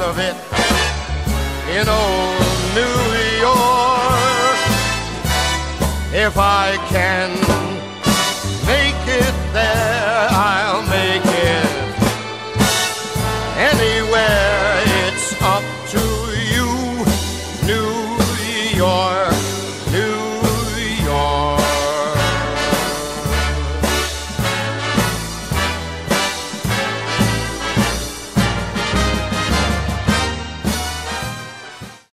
of it in old New York. If I can